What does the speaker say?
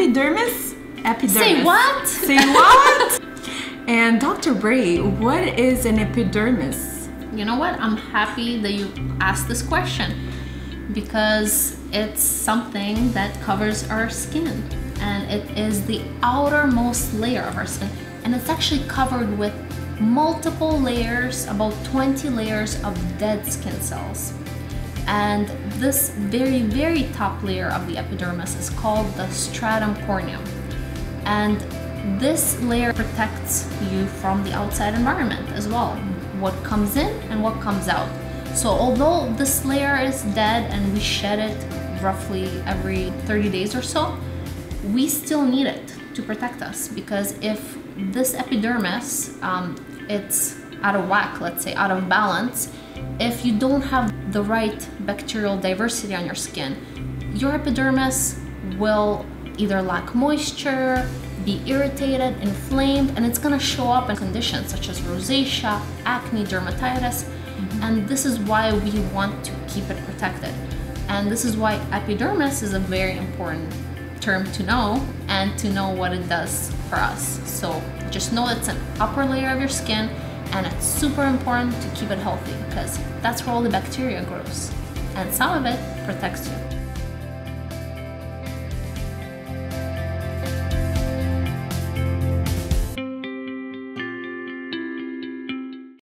epidermis? Epidermis. Say what? Say what? and Dr. Brei, what is an epidermis? You know what? I'm happy that you asked this question because it's something that covers our skin and it is the outermost layer of our skin and it's actually covered with multiple layers, about 20 layers of dead skin cells. And this very, very top layer of the epidermis is called the stratum corneum. And this layer protects you from the outside environment as well, what comes in and what comes out. So although this layer is dead and we shed it roughly every 30 days or so, we still need it to protect us because if this epidermis, um, it's out of whack, let's say out of balance, if you don't have the right bacterial diversity on your skin, your epidermis will either lack moisture, be irritated, inflamed, and it's gonna show up in conditions such as rosacea, acne, dermatitis, mm-hmm. and this is why we want to keep it protected. And this is why epidermis is a very important term to know and to know what it does for us. So just know it's an upper layer of your skin and it's super important to keep it healthy because that's where all the bacteria grows and some of it protects you.